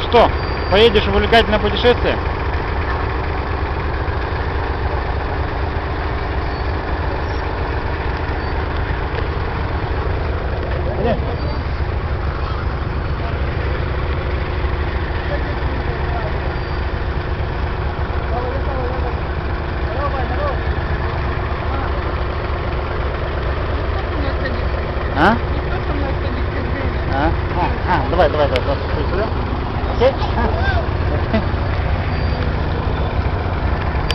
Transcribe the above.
Ну что, поедешь в увлекательное путешествие? А? А? А, а, давай, давай, давай, давай, сюда. Окей? А?